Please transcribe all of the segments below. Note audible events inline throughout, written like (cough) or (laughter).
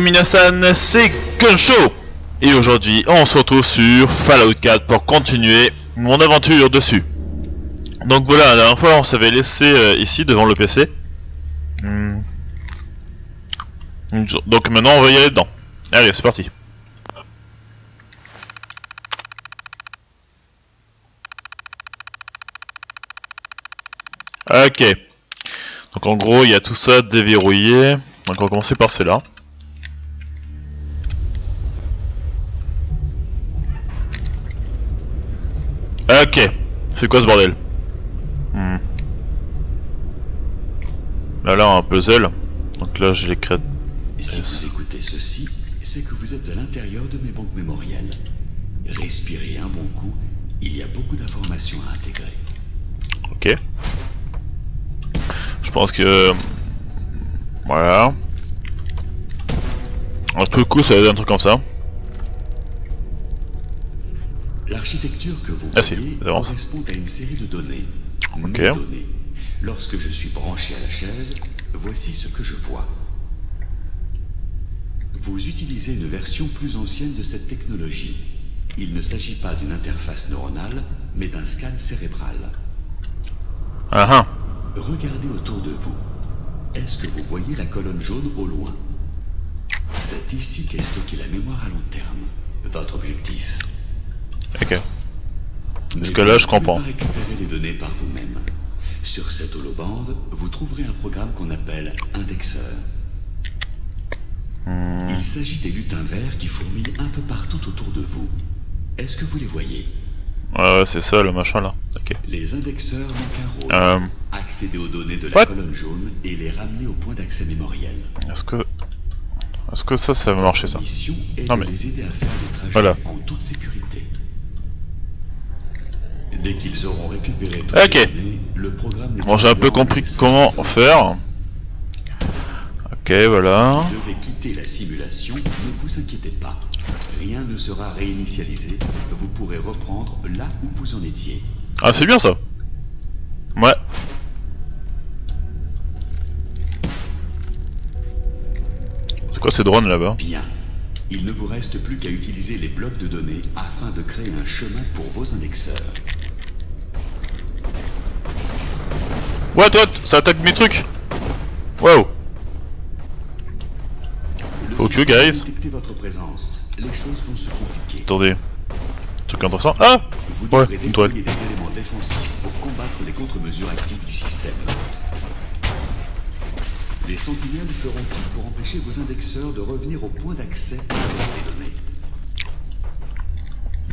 Minasan, c'est Gunshow Et aujourd'hui, on se retrouve sur Fallout 4 pour continuer mon aventure dessus. Donc voilà, la dernière fois on s'avait laissé euh, ici devant le PC. Hmm. Donc maintenant on va y aller dedans. Allez, c'est parti. Ok. Donc en gros, il y a tout ça déverrouillé. Donc on va commencer par celle-là. Ok. C'est quoi ce bordel hmm. Là, là, un puzzle. Donc là, je l'écris. Si vous écoutez ceci, c'est que vous êtes à l'intérieur de mes banques mémorielles. Respirez un bon coup, il y a beaucoup d'informations à intégrer. Ok. Je pense que... Voilà. Un peu coup, ça va être un truc comme ça. L'architecture que vous ah, si, voyez correspond à une série de données. Lorsque je suis branché à la chaise, voici ce que je vois. Vous utilisez une version plus ancienne de cette technologie. Il ne s'agit pas d'une interface neuronale, mais d'un scan cérébral. Ah ah. Regardez autour de vous. Est-ce que vous voyez la colonne jaune au loin? C'est ici qu'est stockée la mémoire à long terme. Votre objectif? Ok. Parce que là, je comprends. Récupérer les données par vous-même. Sur cette holobande, vous trouverez un programme qu'on appelle indexeur. Hmm. Il s'agit des lutins verts qui fourmillent un peu partout autour de vous. Est-ce que vous les voyez? Ouais, ouais c'est ça le machin là. Ok. Les indexeurs n'ont qu'un rôle. Euh... Accéder aux données de la What? colonne jaune et les ramener au point d'accès mémoriel. Est-ce que... Est-ce que ça, ça va marcher ça? Non, mais- Voilà. en toute sécurité. Dès qu'ils auront récupéré toutes Ok. les données, le programme Bon, j'ai un peu compris comment faire. Ok, voilà. Si vous devez quitter la simulation, ne vous inquiétez pas. Rien ne sera réinitialisé. Vous pourrez reprendre là où vous en étiez. Ah, c'est bien ça. Ouais. C'est quoi ces drones là-bas? Bien. Il ne vous reste plus qu'à utiliser les blocs de données afin de créer un chemin pour vos indexeurs. What, what Ça attaque mes trucs Wow Ok, système guys. votre présence. Les choses vont se compliquer. Attendez. Truc intéressant. Ah Vous Ouais, une toile. des éléments défensifs pour combattre les contre-mesures actives du système. Les sentinelles feront tout pour empêcher vos indexeurs de revenir au point d'accès avec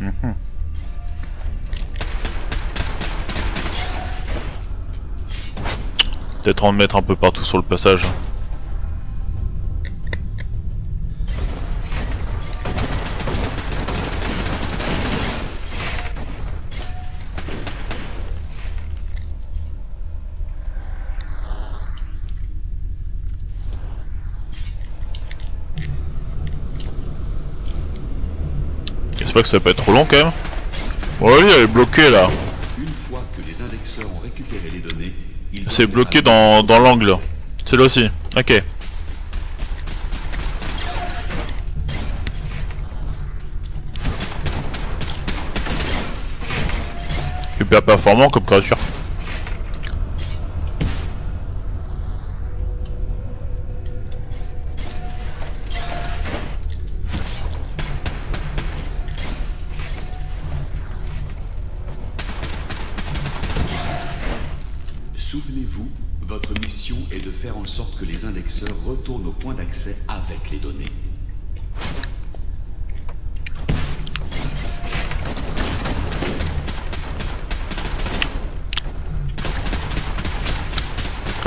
les données. Peut-être en mettre un peu partout sur le passage. J'espère que ça va pas être trop long quand même. Ouais, oui, elle est bloquée là. C'est bloqué dans, dans l'angle. accès. C'est là aussi. Ok. Super performant comme créature.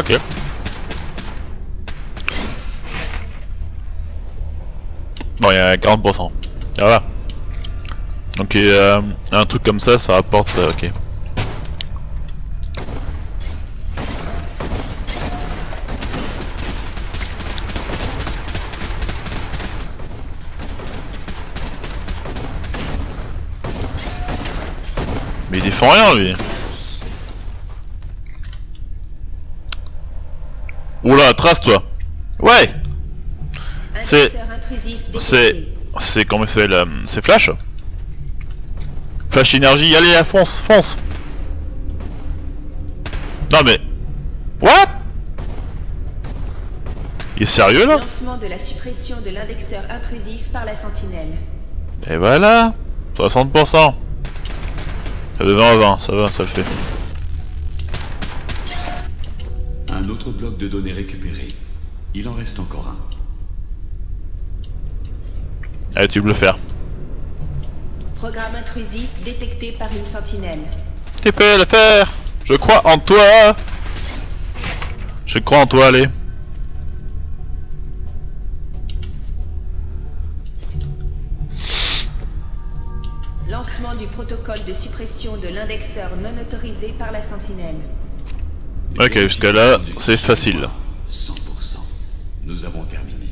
Ok. Bon, il y a 40%. Ça va. Donc, un truc comme ça, ça rapporte. euh, ok. Mais il défend rien lui. Oula, trace toi. Ouais C'est- c'est-. C'est comment ça s'appelle euh, C'est Flash Flash énergie, allez, à fonce, fonce Non mais... What? Il est sérieux là? Lancement de la suppression de l'indexeur intrusif par la sentinelle. Et voilà 60% Ça de 20 à 20, ça va, ça le fait. Un autre bloc de données récupéré. Il en reste encore un. Allez, tu peux le faire. Programme intrusif détecté par une sentinelle. Tu peux le faire Je crois en toi Je crois en toi, allez. Lancement du protocole de suppression de l'indexeur non autorisé par la sentinelle. Ok, jusqu'à là, c'est facile. 100%. Nous avons terminé.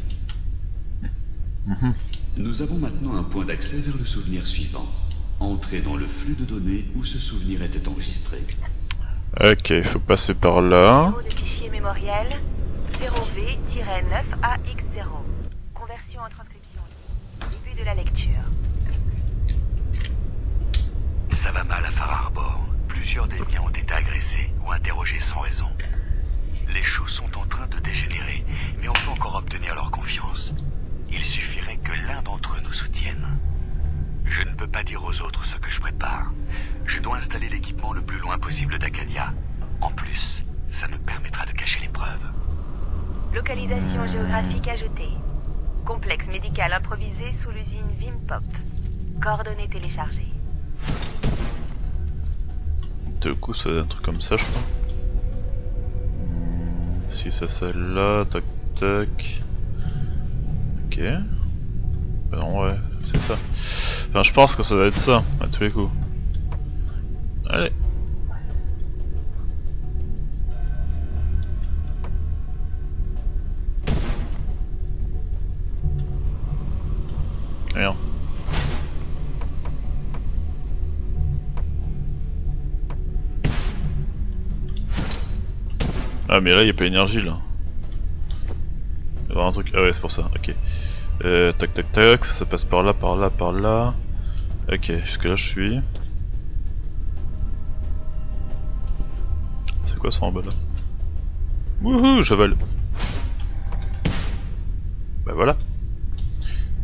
Nous avons maintenant un point d'accès vers le souvenir suivant. Entrer dans le flux de données où ce souvenir était enregistré. Ok, il faut passer par là. Numéro de fichier mémoriel 0V-9AX0. Conversion en transcription. Début de la lecture. Ça va mal à Far Harbor. Plusieurs des miens ont été agressés ou interrogés sans raison. Les choses sont en train de dégénérer, mais on peut encore obtenir leur confiance. Il suffirait que l'un d'entre eux nous soutienne. Je ne peux pas dire aux autres ce que je prépare. Je dois installer l'équipement le plus loin possible d'Acadia. En plus, ça me permettra de cacher les preuves. Localisation géographique ajoutée. Complexe médical improvisé sous l'usine Vimpop. Coordonnées téléchargées. Du coup, c'est un truc comme ça, je crois. Si ça c'est là, tac tac. Ok. Bah non, ouais, c'est ça. Enfin, je pense que ça doit être ça, à tous les coups. Allez. Mais là il a pas d'énergie là. Il y a vraiment un truc. Ah ouais c'est pour ça, ok. Euh, tac tac tac, ça, passe par là, par là, par là. Ok, jusque là je suis. C'est quoi ça en bas là? Wouhou, j'avale. Bah voilà.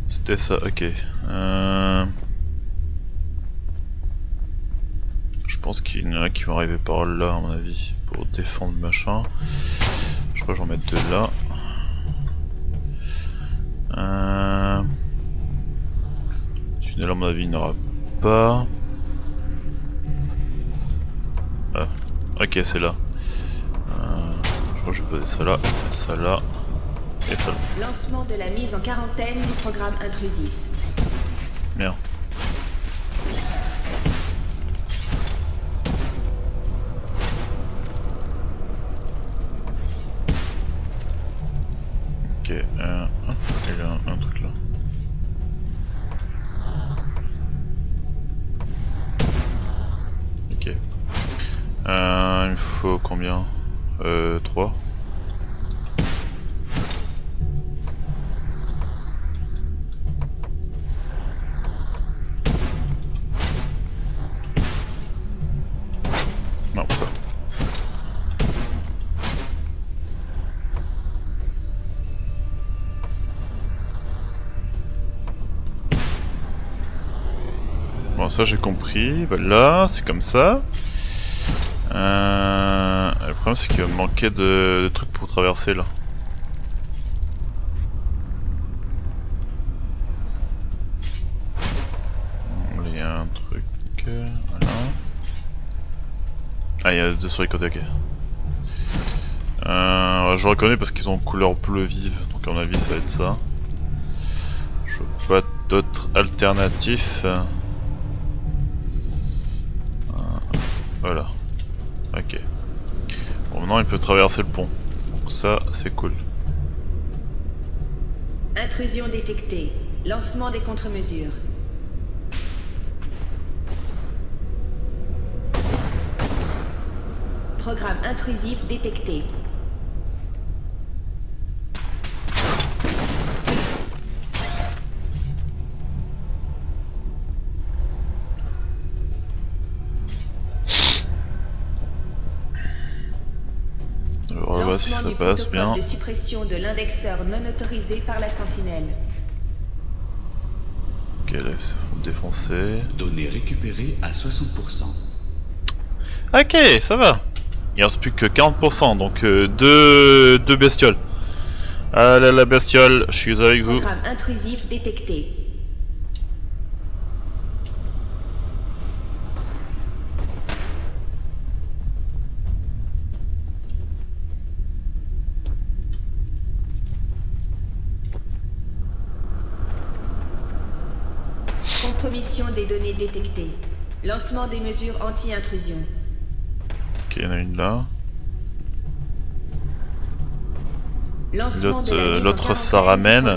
C'était ça, ok. Euh... pense qu'il y en a qui vont arriver par là à mon avis pour défendre le machin. Je crois que j'en mettre deux là. Euh... Tunnel à mon avis il n'y aura pas. Ah, ok c'est là. Euh, Je crois que je vais poser ça là, ça là et ça là. Lancement de la mise en quarantaine du programme intrusif. Merde. Ok, euh, y a un, un truc là. Ok. Euh, il me faut combien? Euh, 3 ça j'ai compris. Voilà, c'est comme ça. Euh... Le problème, c'est qu'il va me manquer de, trucs pour traverser là. Il y a un truc. Voilà. Ah, il y a deux sur les côtés, ok. Euh, je reconnais parce qu'ils ont couleur bleu vive, donc à mon avis ça va être ça. Je vois pas d'autres alternatifs. Voilà. Ok. Bon, maintenant il peut traverser le pont. Donc ça, c'est cool. Intrusion détectée. Lancement des contre-mesures. Programme intrusif détecté. Passe bien. de suppression de l'indexeur non autorisé par la sentinelle. Ok, là, il faut défoncer. Données récupérées à 60%. Ok, ça va. Il reste plus que 40%, donc euh, deux, deux bestioles. Allez, la bestiole, je suis avec vous. Programme intrusif détecté. Compromission détectées. Lancement des mesures anti-intrusion. Ok, il y en a une là. Lancement L'autre, euh, ça ramène.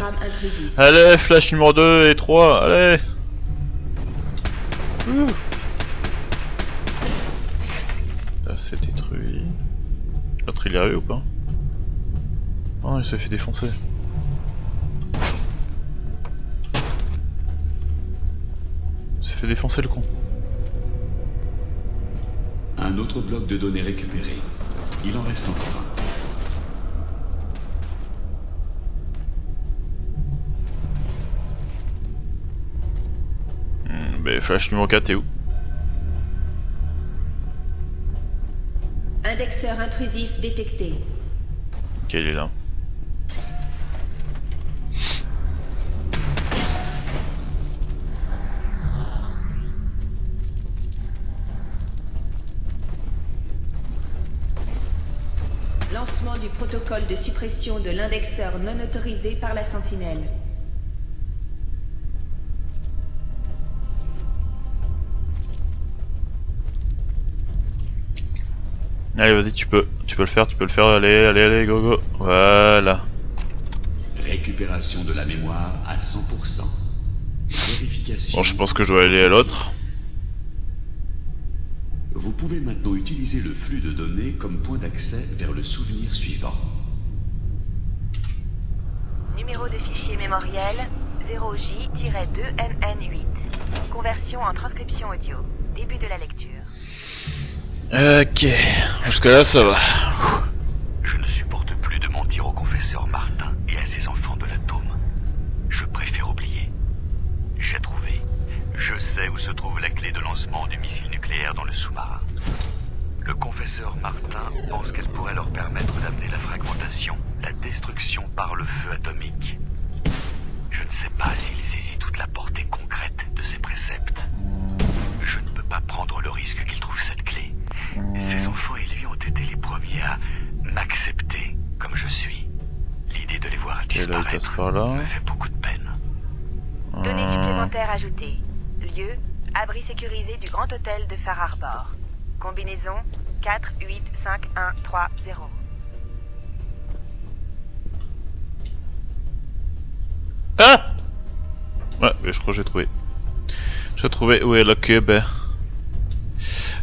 Allez, flash numéro 2 et 3, allez Ouh. Là, c'est détruit. L'autre, il est arrivé ou pas? Oh, il s'est fait défoncer. Fait défoncer le con. Un autre bloc de données récupéré. Il en reste encore un. Hmm, flash numéro 4, t'es où? Indexeur intrusif détecté. Ok, il est là. Protocole de suppression de l'indexeur non autorisé par la sentinelle. Allez, vas-y, tu peux. Tu peux le faire, tu peux le faire. Allez, allez, allez, go, go. Voilà. Récupération de la mémoire à 100%. Vérification. Bon, je pense que je dois aller à l'autre. Vous pouvez maintenant utiliser le flux de données comme point d'accès vers le souvenir suivant. Numéro de fichier mémoriel 0J-2NN8. Conversion en transcription audio. Début de la lecture. Ok. Jusque là, ça va. Je ne supporte plus de mentir au confesseur Martin et à ses enfants de l'atome. Je préfère oublier. J'ai trouvé. Je sais où se trouve la clé de lancement du missile nucléaire dans le sous-marin. Le confesseur Martin pense qu'elle pourrait leur permettre d'amener la fragmentation, la destruction par le feu atomique. Je ne sais pas s'il saisit toute la portée concrète de ses préceptes. Je ne peux pas prendre le risque qu'il trouve cette clé. Ses enfants et lui ont été les premiers à m'accepter comme je suis. L'idée de les voir disparaître là. me fait beaucoup de peine. Données Hum, supplémentaires ajoutées. Lieu, abri sécurisé du Grand Hôtel de Far Harbor. Combinaison 4 8 5 1 3 0. Ah Ouais, je crois que j'ai trouvé. J'ai trouvé où est le cube.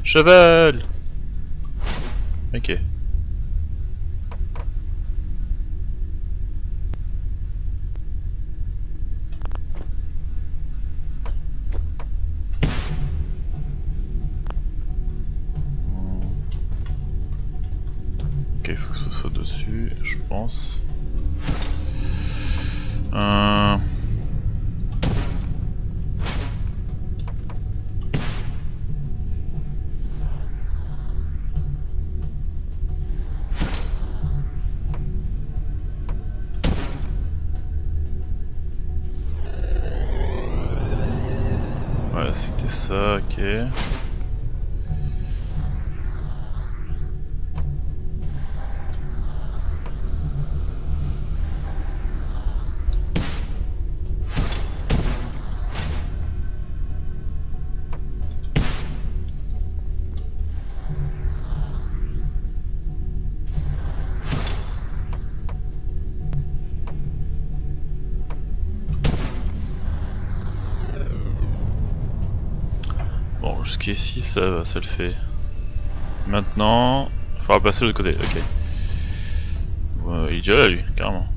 Cheval Ok. Ok, il faut que ce soit dessus, je pense. Euh... Ouais, c'était ça, ok. Bon, jusqu'ici, ça va, ça le fait. Maintenant, il faudra passer de l'autre côté, ok. Ouais, il est déjà là, lui, carrément.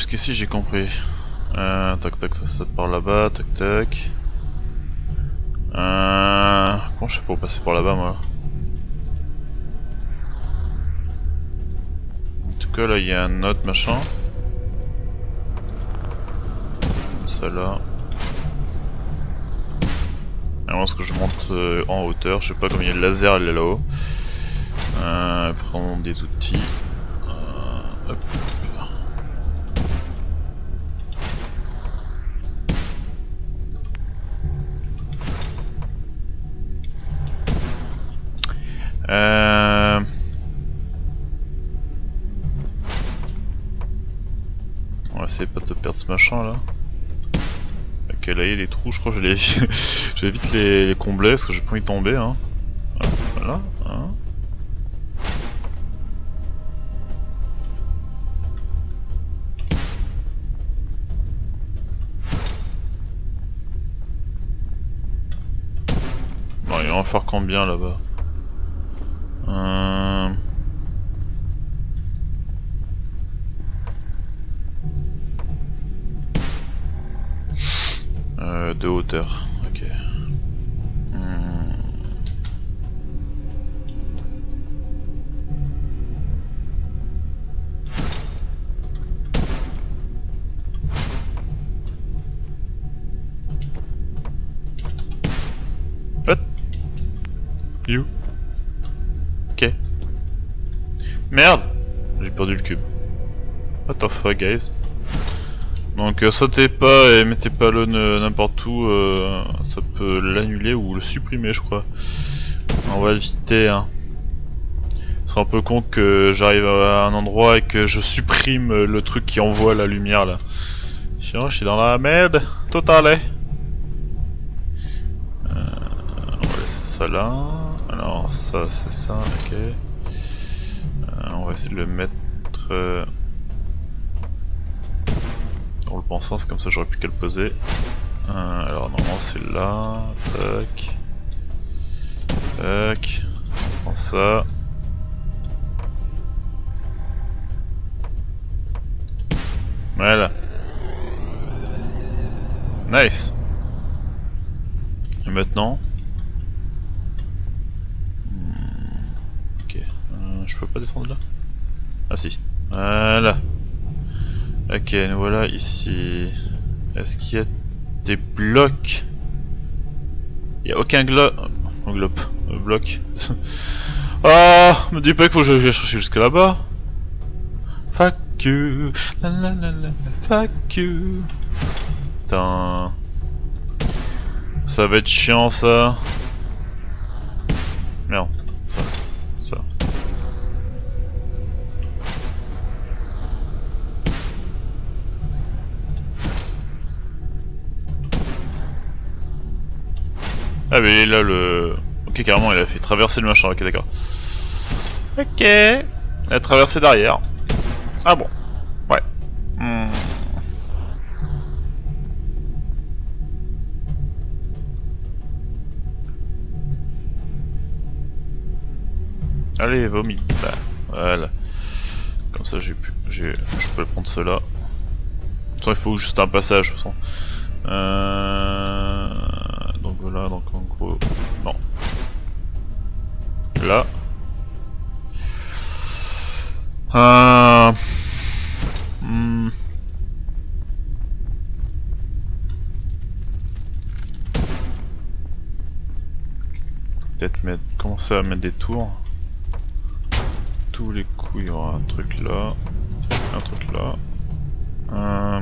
Jusqu'ici j'ai compris. Euh, tac tac, ça saute par là-bas, tac tac. Euh... Comment je fais pour passer par là-bas moi En tout cas là il y a un autre machin. Ça là. Alors est-ce que je monte euh, en hauteur, je sais pas comme il y a le laser là-haut. Euh, prenons des outils. Ce machin là. Ok là il y a des trous, je crois que je (laughs) je vais vite les, les combler parce que j'ai pas envie de tomber hein. Voilà, hein. Bon il va en faire combien là-bas? Guys Donc euh, sautez pas et mettez pas le n'importe où, euh, ça peut l'annuler ou le supprimer je crois. On va éviter hein. C'est un peu con que j'arrive à un endroit et que je supprime le truc qui envoie la lumière là. Sinon je suis dans la merde totale. Euh, on va laisser ça là. Alors ça c'est ça, ok. Euh, on va essayer de le mettre dans le bon sens, comme ça j'aurais plus qu'à le poser. Euh, alors normalement c'est là, tac, tac, on prend ça. Voilà. Nice. Et maintenant? Ok. Euh, je peux pas descendre là? Ah si. Voilà. Ok, nous voilà ici. Est-ce qu'il y a des blocs? Il y a aucun glo... Oh, globe. Euh, bloc. (laughs) Ah, me dis pas qu'il faut que je vais chercher jusque là-bas. Fuck you. La la la. Fuck you. Putain. Ça va être chiant ça. Merde. Ah mais là le... Ok carrément il a fait traverser le machin, ok d'accord. Ok. Il a traversé derrière. Ah bon. Ouais. Hmm. Allez, vomis. Bah, voilà. Comme ça, j'ai pu, je peux prendre cela. De toute façon, il faut juste un passage, de toute façon. Euh... Donc voilà, donc en gros, non. Là. Euh... hmm. Peut-être mettre, commencer à mettre des tours tous les coups, il y aura un truc là, un truc là. Euh...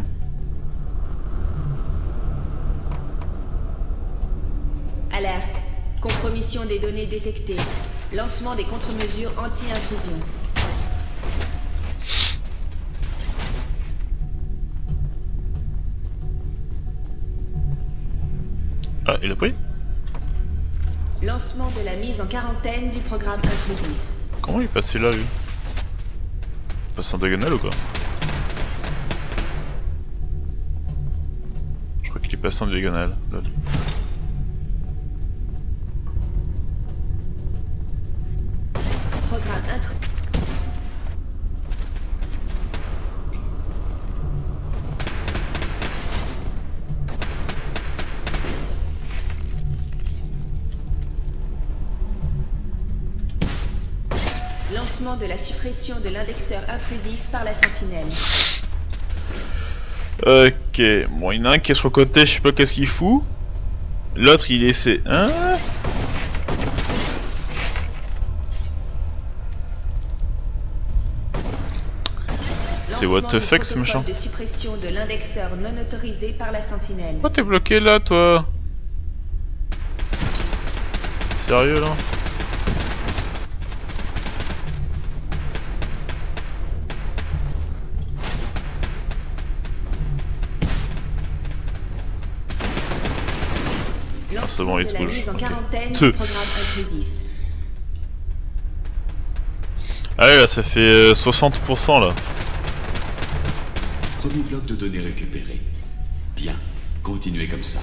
Alerte. Compromission des données détectées. Lancement des contre-mesures anti-intrusion. Ah, il a pris Lancement de la mise en quarantaine du programme intrusif. Comment il est passé là lui passe en diagonale ou quoi? Je crois qu'il est passé en diagonale. De l'indexeur intrusif par la sentinelle. Ok, bon il y en a un qui est sur le côté, je sais pas qu'est-ce qu'il fout. L'autre il essaie... Hein C'est what the fuck ce machin de suppression de l'indexeur non autorisé par la sentinelle. Pourquoi t'es bloqué là toi? Sérieux là? En Ok. quarantaine Te. du programme intrusif. Allez là ça fait euh, 60% là. Premier bloc de données récupéré. Bien, continuez comme ça.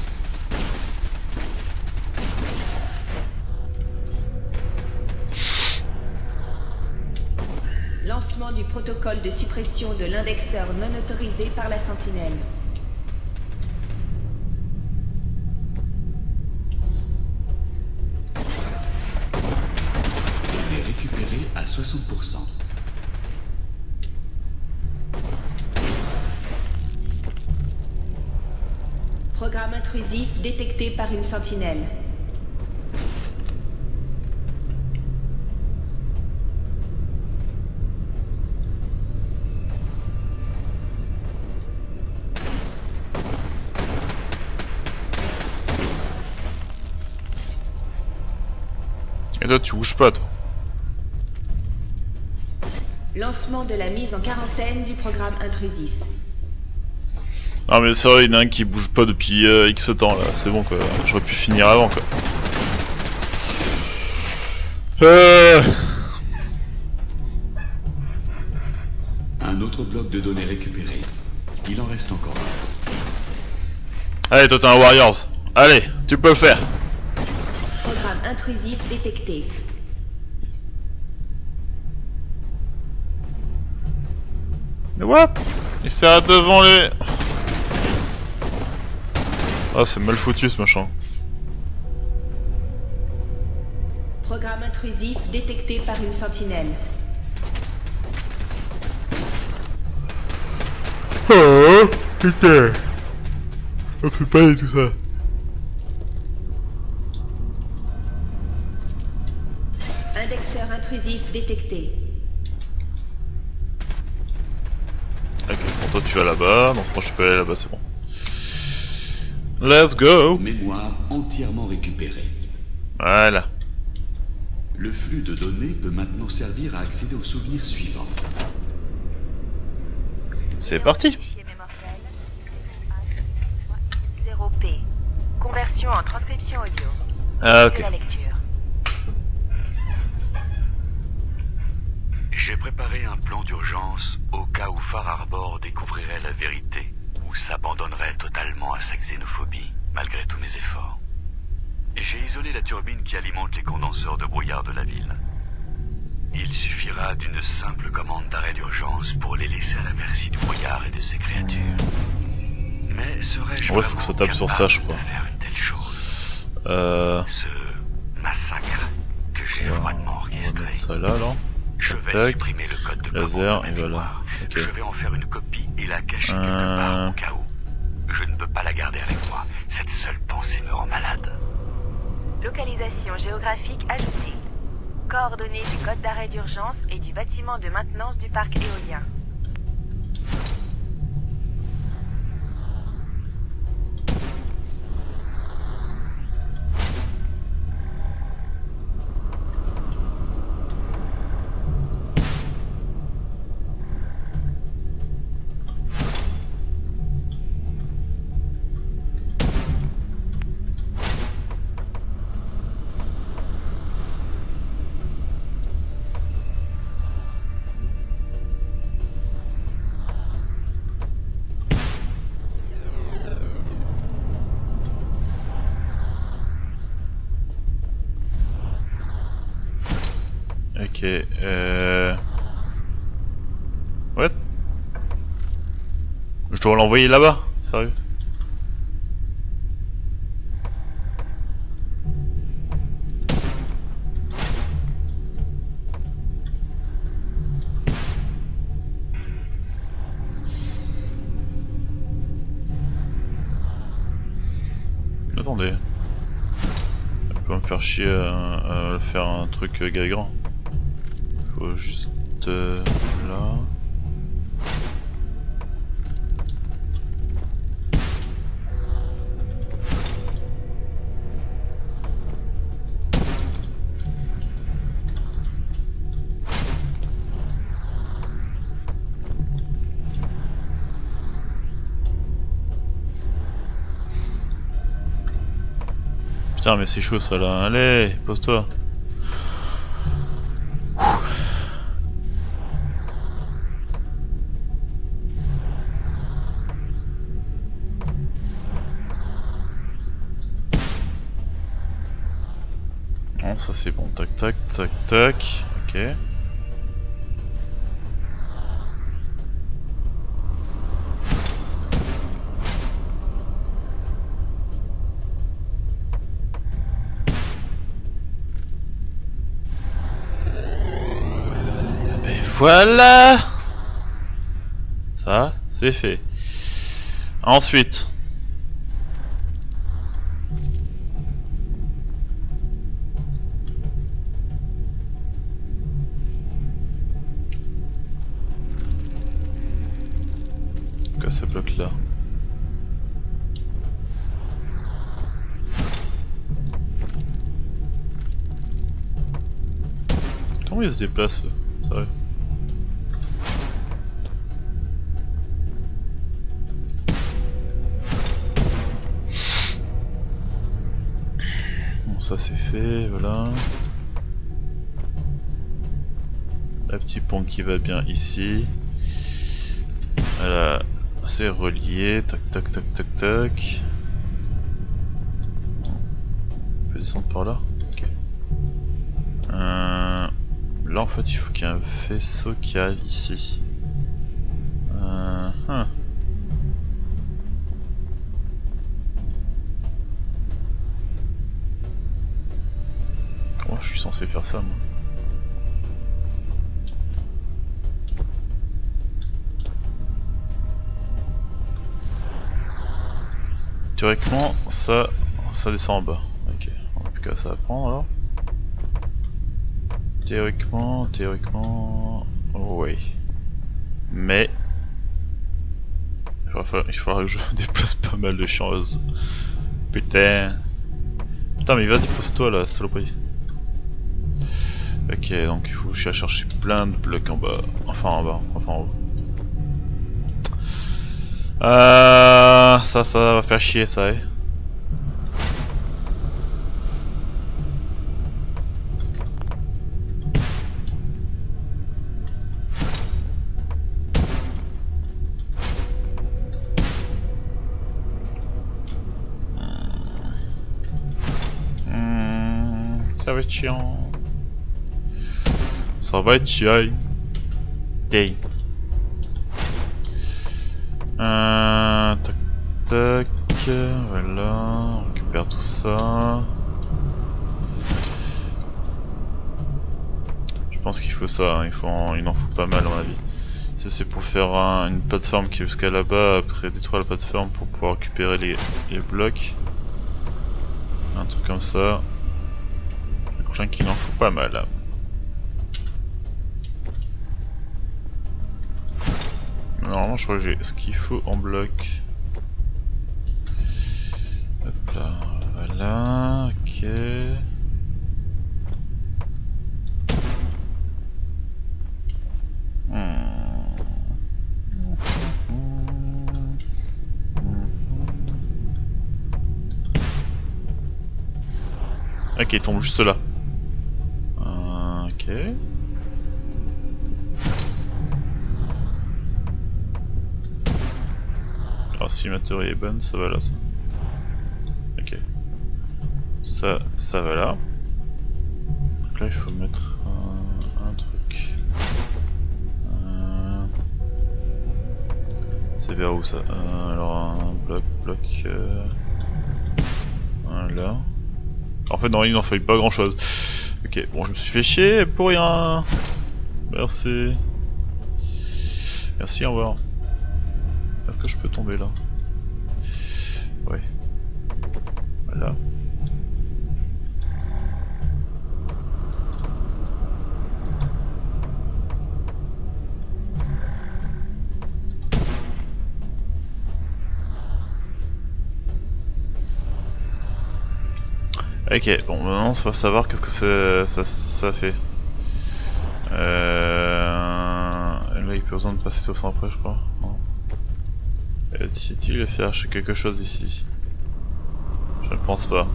Lancement du protocole de suppression de l'indexeur non autorisé par la sentinelle. Détecté par une sentinelle. Et toi tu bouges pas toi. Lancement de la mise en quarantaine du programme intrusif. Ah mais c'est vrai, il y en a un qui bouge pas depuis euh, X temps là, c'est bon quoi, j'aurais pu finir avant quoi. Euh... Un autre bloc de données récupéré. Il en reste encore un. Allez toi t'es un Warriors, allez, tu peux le faire. Programme intrusif détecté. Mais what? Il s'arrête devant les... Ah c'est mal foutu ce machin. Programme intrusif détecté par une sentinelle. Oh putain On fait pas tout ça. Indexeur intrusif détecté. Ok, bon toi tu vas là-bas, donc moi je peux aller là-bas, c'est bon. Let's go Mémoire entièrement récupérée. Voilà. Le flux de données peut maintenant servir à accéder aux souvenirs suivants. C'est parti Fichier mémoriel. 0P. Conversion en transcription audio. Ah ok. la lecture. J'ai préparé un plan d'urgence au cas où Far Harbor découvrirait la vérité s'abandonnerait totalement à sa xénophobie, malgré tous mes efforts. J'ai isolé la turbine qui alimente les condenseurs de brouillard de la ville. Il suffira d'une simple commande d'arrêt d'urgence pour les laisser à la merci du brouillard et de ses créatures. Mais serais-je Ouais, faut que ça tape sur ça, je crois. faire une telle chose? Euh... Ce massacre que j'ai froidement on va orchestré. mettre ça là, là. Je vais Tac. supprimer le code de Laser, de et voilà. Je vais en faire une copie et la cacher Euh. quelque part au cas où. Je ne peux pas la garder avec moi. Cette seule pensée me rend malade. Localisation géographique ajoutée. Coordonnées du code d'arrêt d'urgence et du bâtiment de maintenance du parc éolien. L'envoyer là-bas Sérieux Attendez. Elle peut me faire chier à, à faire un truc euh, gagrant. Faut juste euh, là. Putain mais c'est chaud ça là, allez, pose-toi. Ça c'est bon, tac tac tac tac, ok. Voilà Ça, c'est fait. Ensuite. Pourquoi ça bloque là? Comment ils se déplacent c'est fait, voilà. Un petit pont qui va bien ici. Voilà, c'est relié, tac tac tac tac tac. On peut descendre par là? Ok. Euh, là en fait il faut qu'il y ait un vaisseau qui aille ici. Euh, hein. Je suis censé faire ça moi Théoriquement, ça, ça descend en bas. Ok, on n'a plus qu'à ça à prendre alors. Théoriquement, théoriquement, oui. Mais il faudra, il faudra que je (laughs) déplace pas mal de choses. Putain. Putain, mais vas-y, pose-toi là, saloperie. Ok, donc il faut que chercher plein de blocs en bas. Enfin en bas, enfin en haut. Euh, ça, ça va faire chier ça, eh. Hmm, ça va être chiant. Ça va être chiant. Euh, tac tac, voilà, on récupère tout ça. Je pense qu'il faut ça, hein, il, faut en, il en faut pas mal à mon avis. Ça c'est pour faire un- une plateforme qui est jusqu'à là-bas, après détruire la plateforme pour pouvoir récupérer les, blocs. Un truc comme ça. Je crois qu'il en faut pas mal. Normalement, je crois que j'ai ce qu'il faut en bloc. Hop là, voilà, ok. Ok, il tombe juste là. Euh, ok. si est bonne, ça va là, ça. Ok. Ça, ça va là. Donc là, il faut mettre un, truc. Euh... C'est vers où ça? Euh, alors, un bloc, bloc... Euh... Voilà. En fait, dans il n'en fallait pas grand-chose. Ok, bon, je me suis fait chier pour rien. Merci. Merci, au revoir. Est-ce que je peux tomber là? Ok, bon maintenant on va savoir qu'est-ce que ça, fait. Euh... Là il peut besoin de passer tout ça après je crois. Non. Est-il faire quelque chose ici pense pas.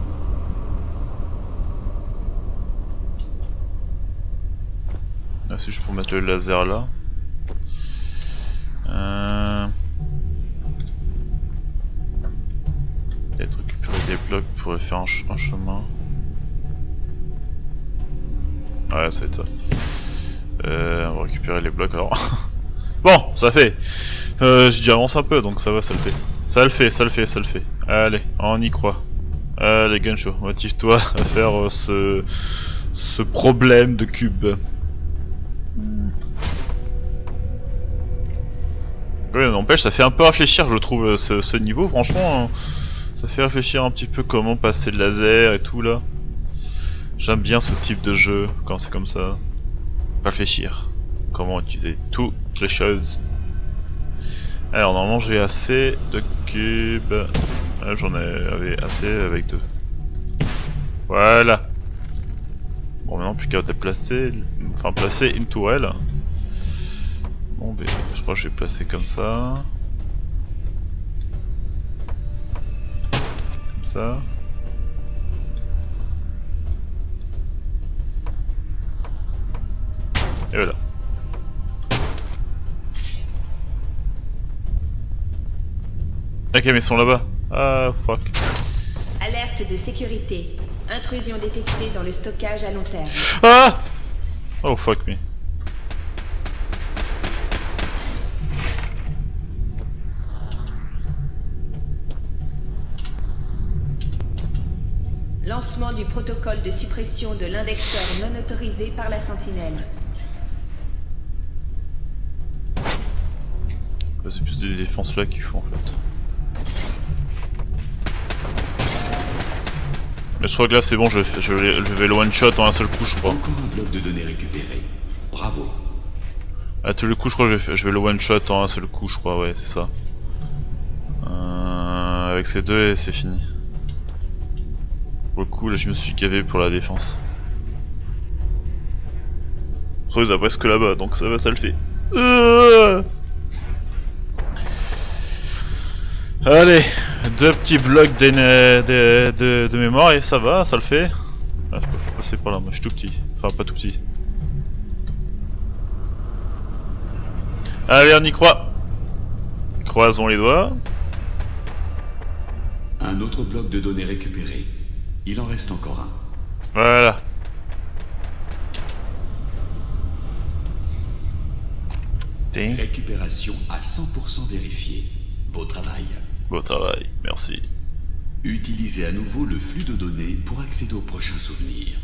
Ah si je peux mettre le laser là. Euh... Peut-être récupérer des blocs pour faire un, chemin. Ouais, ça va être ça. Euh, on va récupérer les blocs alors. (laughs) bon, ça fait. Euh, J'ai déjà avancé un peu, donc ça va, ça le fait. Ça le fait, ça le fait, ça le fait. Allez, on y croit. Allez, Gunshow, motive-toi (laughs) à faire euh, ce, ce problème de cube. Ouais, n'empêche, ça fait un peu réfléchir, je trouve, euh, ce, ce niveau, franchement. Hein. Ça fait réfléchir un petit peu comment passer le laser et tout là. J'aime bien ce type de jeu quand c'est comme ça. Réfléchir. Comment utiliser toutes les choses. Alors normalement j'ai assez de cubes. J'en avais assez avec deux. Voilà. Bon maintenant plus qu'à placer, enfin placer une tourelle. Bon ben je crois que je vais placer comme ça. Comme ça. Et voilà. Ok mais ils sont là-bas. Ah fuck. Alerte de sécurité. Intrusion détectée dans le stockage à long terme. Ah Oh fuck me. Lancement du protocole de suppression de l'indexeur non autorisé par la sentinelle. Bah, c'est plus des défenses là qu'il faut en fait. Mais je crois que là c'est bon, je vais, je vais, je vais le one shot en un seul coup je crois. Encore un bloc de données récupéré. Bravo. À tous les coups je crois que je vais, je vais le one shot en un seul coup je crois, ouais c'est ça. Euh, avec ces deux et c'est fini. Pour le coup là je me suis gavé pour la défense. Soit ils presque là-bas donc ça va ça le fait. Euh Allez, deux petits blocs de, de, de, de, mémoire et ça va, ça le fait. Ah, je peux pas passer par là, moi je suis tout petit. Enfin, pas tout petit. Allez, on y croit. Croisons les doigts. Un autre bloc de données récupéré. Il en reste encore un. Voilà. Récupération à 100% vérifiée. Beau travail. Beau travail, merci. Utilisez à nouveau le flux de données pour accéder aux prochains souvenirs.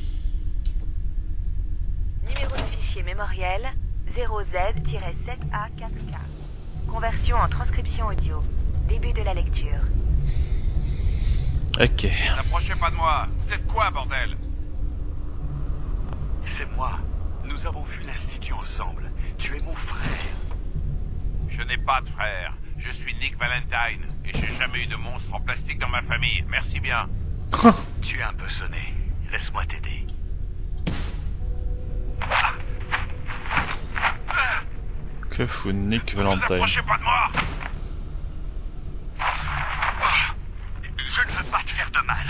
Numéro de fichier mémoriel 0Z-7A4K. Conversion en transcription audio. Début de la lecture. Ok. N'approchez pas de moi. Vous êtes quoi, bordel? C'est moi. Nous avons vu l'Institut ensemble. Tu es mon frère. Je n'ai pas de frère. Je suis Nick Valentine et j'ai jamais eu de monstre en plastique dans ma famille. Merci bien. tu es un peu sonné. Laisse-moi t'aider. Que fout Nick Ne vous Valentine approchez pas de moi Je ne veux pas te faire de mal.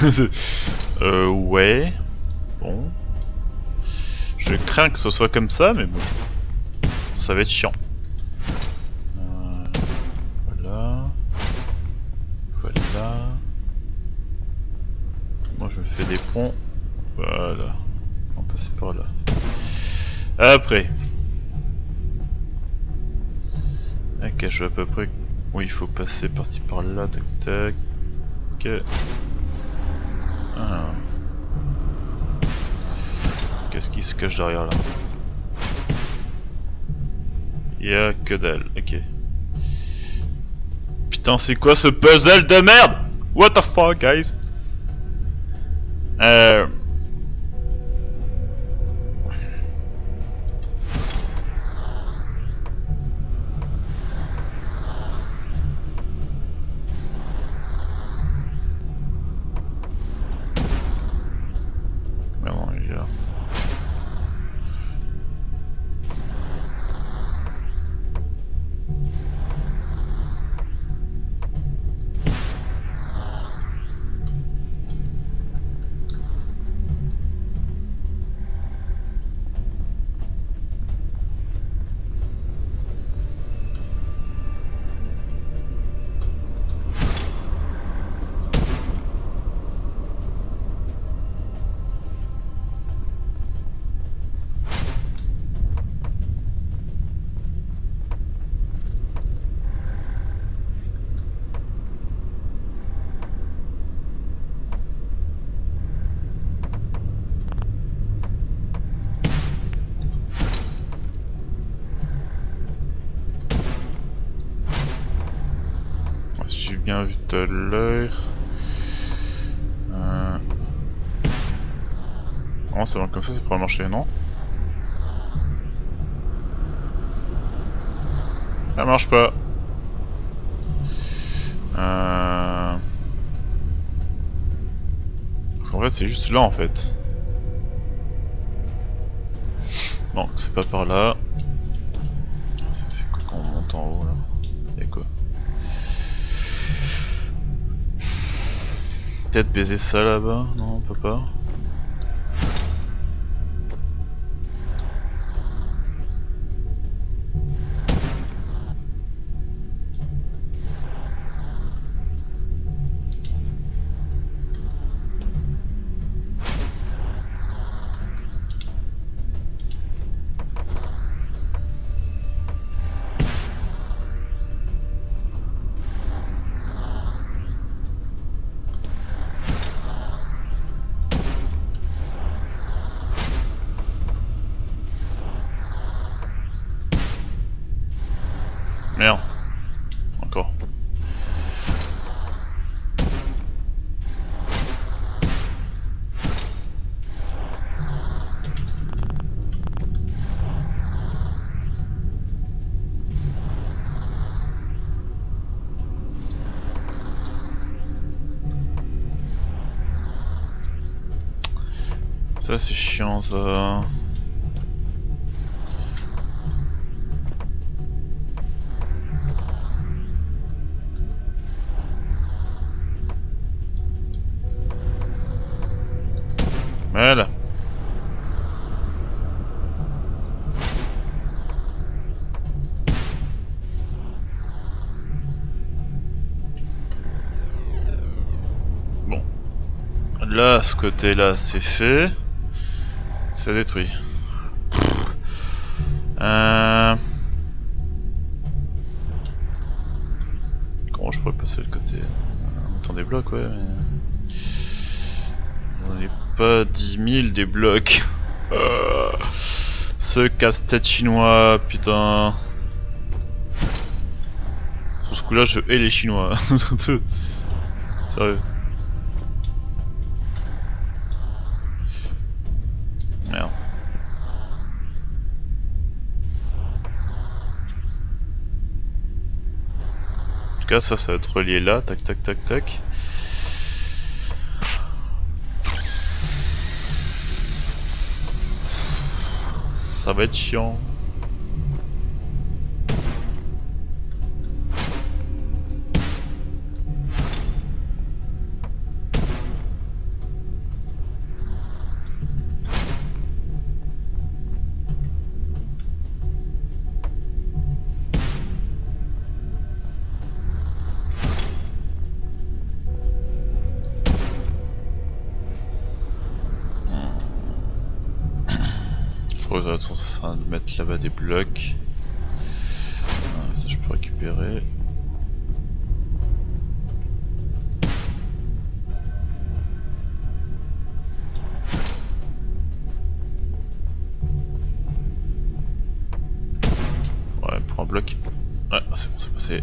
(laughs) euh, ouais. Bon. Je crains que ce soit comme ça, mais bon. Ça va être chiant. Euh, voilà. Voilà. Moi je me fais des ponts. Voilà. On va passer par là. Après. Ok, je vois à peu près où il faut passer par-ci par-là, tac tac. Ah. Qu'est-ce qui se cache derrière là Y'a que dalle, ok. Putain, c'est quoi ce puzzle de merde? What the fuck, guys? Bien à l'heure. Euh... Oh, ça va comme ça, ça pourrait marcher, non? Ça marche pas. Euh... Parce qu'en fait, c'est juste là en fait. Bon, c'est pas par là. Peut-être baiser ça là-bas Non, on peut pas. Ça c'est chiant ça. Voilà. Bon. Là, ce côté-là, c'est fait. Détruit. Euh... Comment je pourrais passer le côté? En montant des blocs, ouais. Mais... On est pas 10 000 des blocs. (laughs) Ce casse-tête chinois, putain. Sur ce coup-là, je hais les chinois. (laughs) Sérieux. Cas, ça, ça va être relié là. Tac, tac, tac, tac. Ça va être chiant. Là-bas des blocs. Ah, ça je peux récupérer. Ouais, pour un bloc. Ouais, c'est bon, c'est passé.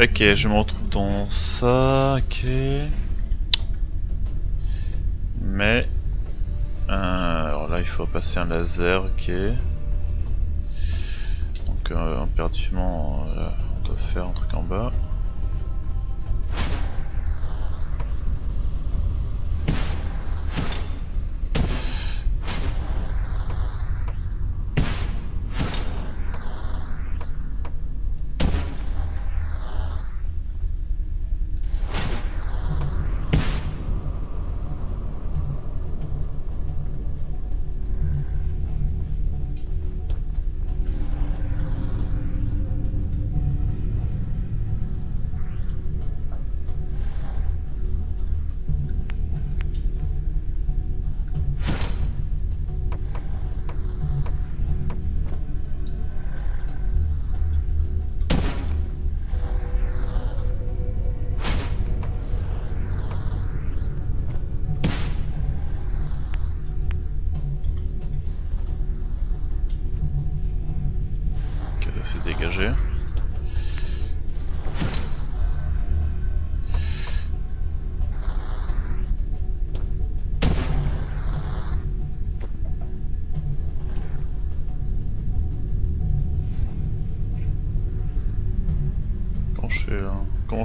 Ok, je me retrouve dans ça, ok. Mais... il faut passer un laser, ok. Donc euh, impérativement, euh, on doit faire un truc en bas.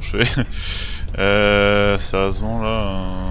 Fais (laughs) Euh... Sérieusement là...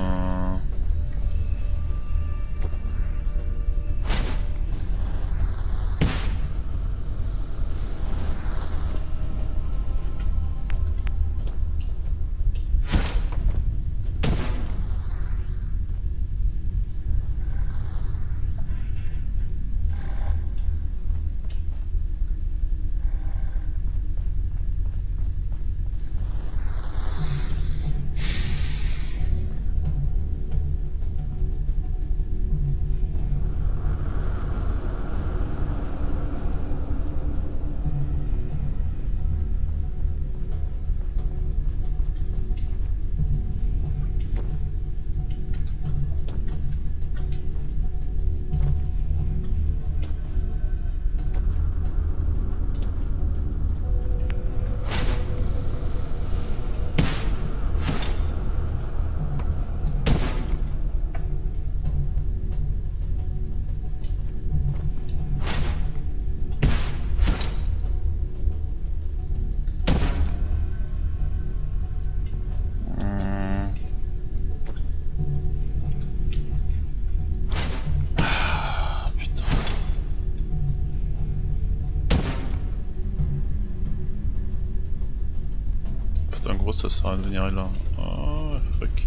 ça sert à de venir là. Oh, fuck.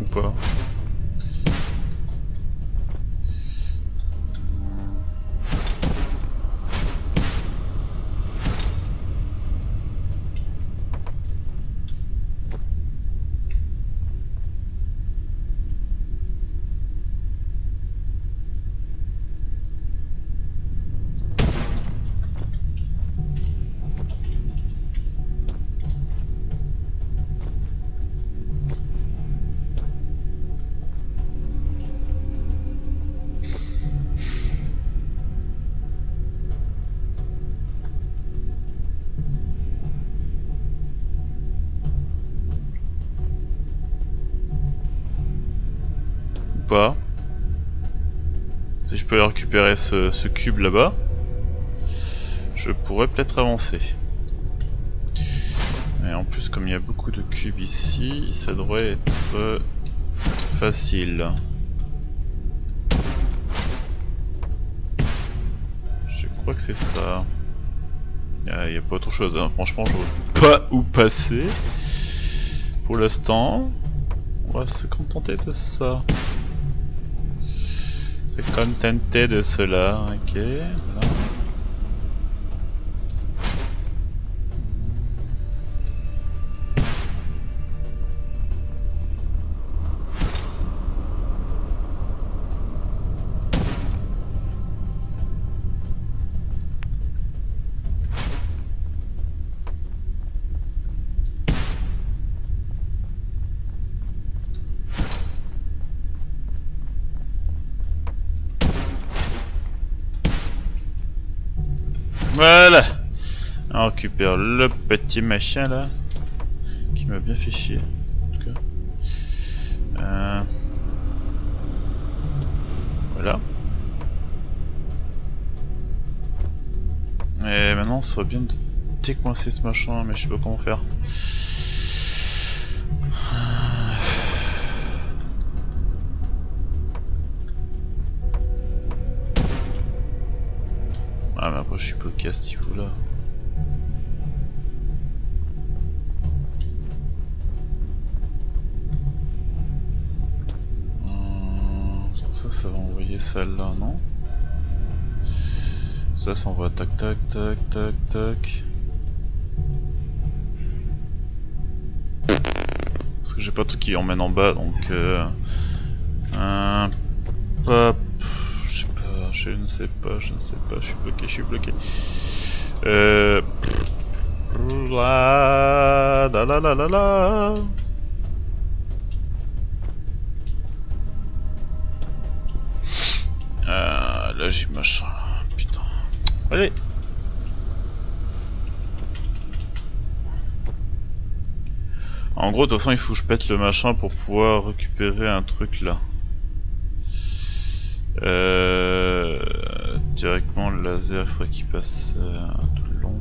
Ou pas. Si je peux récupérer ce, cube là-bas, je pourrais peut-être avancer. Et en plus, comme il y a beaucoup de cubes ici, ça devrait être facile. Je crois que c'est ça. Il n'y a, pas autre chose, hein. franchement, je vois pas où passer. Pour l'instant, on va se contenter de ça. Se contenter de cela, ok. Récupère le petit machin là. Qui m'a bien fait chier. En tout cas. Euh... Voilà. Et maintenant, ça serait bien de décoincer ce machin, mais je sais pas comment faire. Ah, mais après, je suis bloqué à ce niveau-là. Hum, Ça, ça va envoyer celle-là, non? Ça, ça envoie tac tac tac tac tac. Parce que j'ai pas tout qui emmène en bas, donc... Euh, un... Je sais pas, je ne sais pas, je ne sais pas, je suis bloqué, je suis bloqué. Euh... La la la la la machin là, putain. Allez En gros, de toute façon, il faut que je pète le machin pour pouvoir récupérer un truc là. Euh, directement le laser, il faudrait qu'il passe euh, tout le long.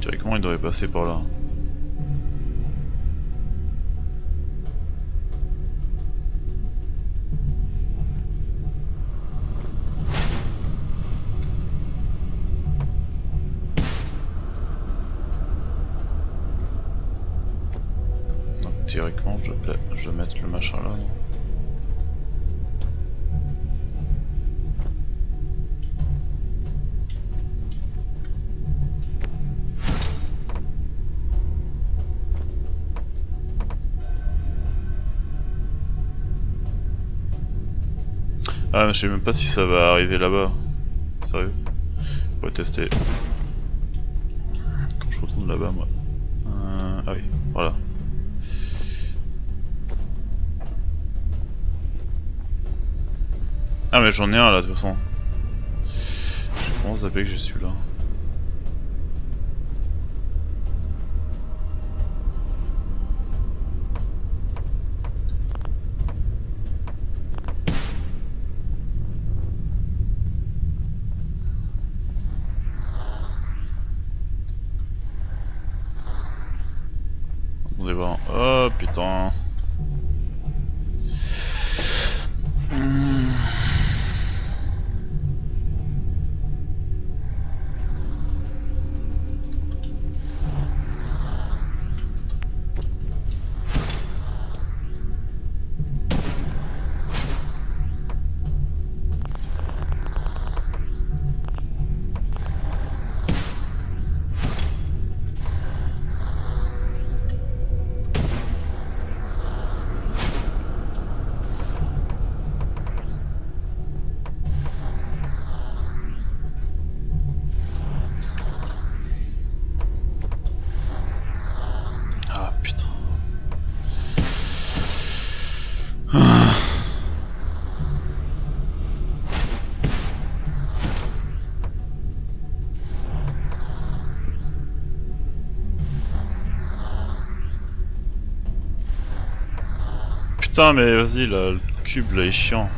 Directement, il devrait passer par là. Théoriquement, je je dois mettre le machin là. Ah, mais je sais même pas si ça va arriver là-bas. Sérieux. On va tester. Quand je retourne là-bas, moi. Euh, ah oui, voilà. Ah, mais j'en ai un là, de toute façon. Je pense zapper que j'ai celui-là. Attendez Putain mais vas-y le cube là est chiant.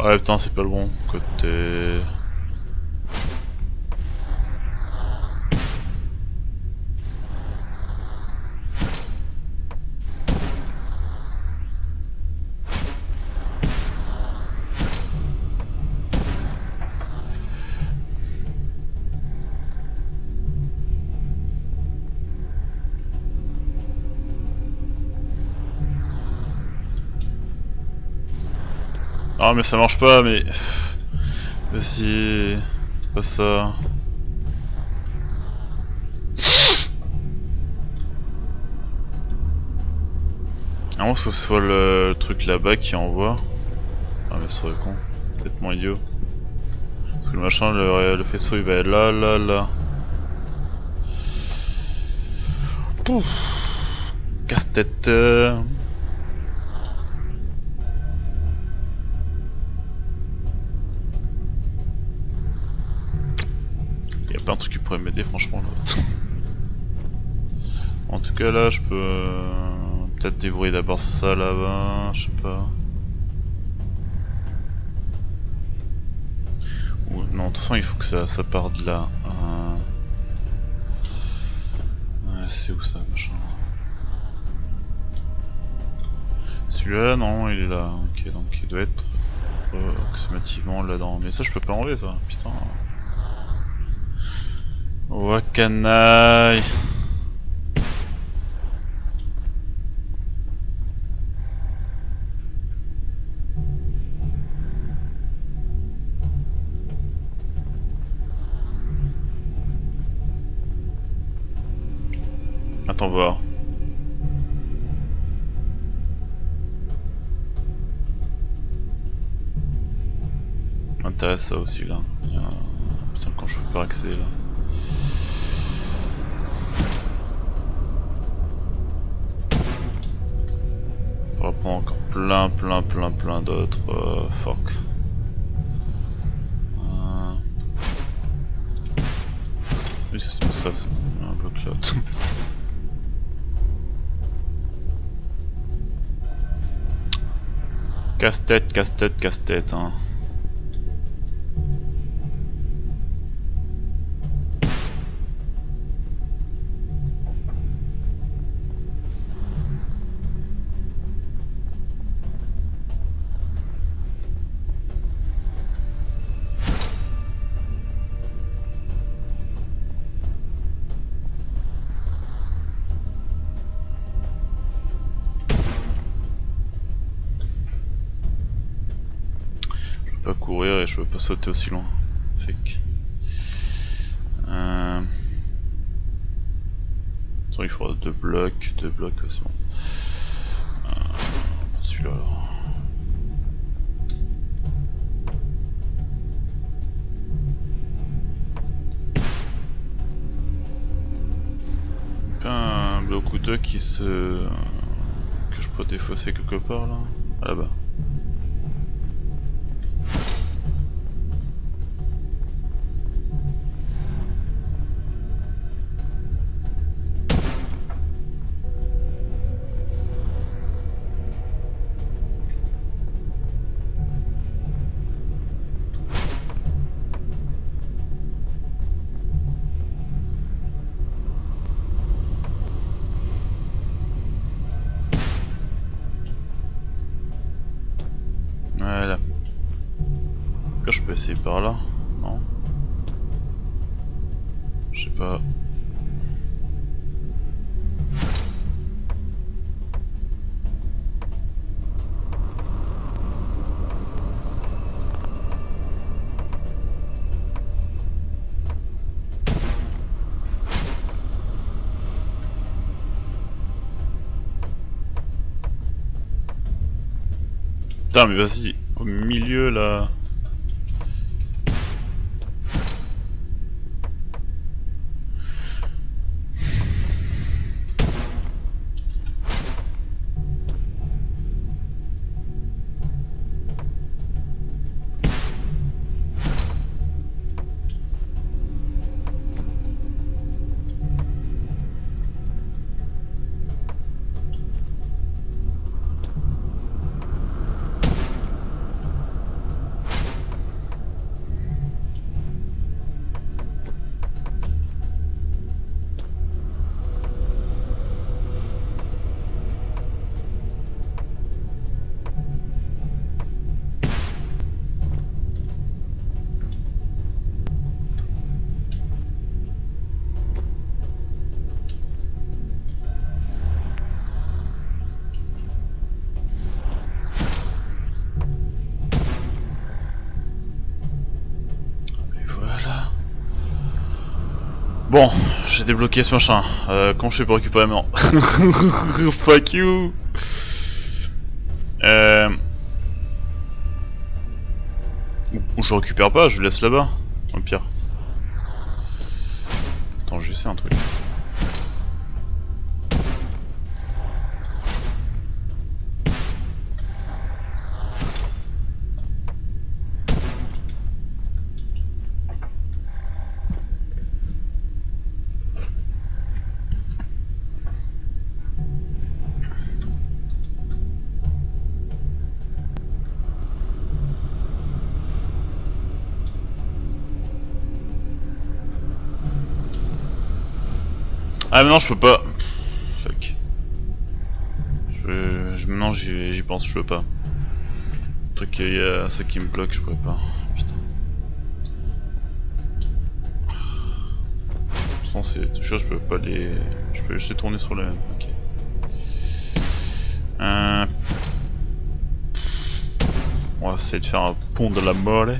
Ouais putain c'est pas le bon côté. Ah mais ça marche pas mais... (sighs) Vas-y... Pas ça... (sighs) À moins que ce soit le truc là-bas qui envoie. Ah mais c'est con. Peut-être moins idiot. Parce que le machin, le, le faisceau il va être là, là, là. Pouf. Casse-tête. Là je peux euh, peut-être débrouiller d'abord ça là-bas, je sais pas. Ou, non de toute façon il faut que ça, parte de là. Euh, Ouais, c'est où ça machin? Celui-là non il est là, ok donc il doit être approximativement là-dedans. Mais ça je peux pas enlever ça, putain. Wakanaï Ça aussi là. Putain quand je peux pas accéder là. Faudra prendre encore plein plein plein plein d'autres euh, fuck. Euh... Oui c'est ça, c'est un bloc là. (laughs) Casse-tête, casse-tête, casse-tête hein. Pas sauter aussi loin. Que... Euh... Il faudra deux blocs, deux blocs, c'est bon. Euh... Celui-là alors. Un bloc ou deux qui se... que je peux défausser quelque part là Là-bas. Essayer par là Non Je sais pas. Putain mais vas-y, au milieu là. Bon, j'ai débloqué ce machin. Euh, comment je fais pour récupérer mon... (laughs) Fuck you euh... Ou- je récupère pas, je le laisse là-bas. Au pire. Attends, je vais essayer un truc. Ah mais non je peux pas. Fuck. Je, je maintenant j'y pense, je peux pas. Le truc il y a ça qui me bloque, je pourrais pas. Putain. Façon c'est sûr je peux pas les. Je peux juste les tourner sur le. Ok. Euh... On va essayer de faire un pont de la mole.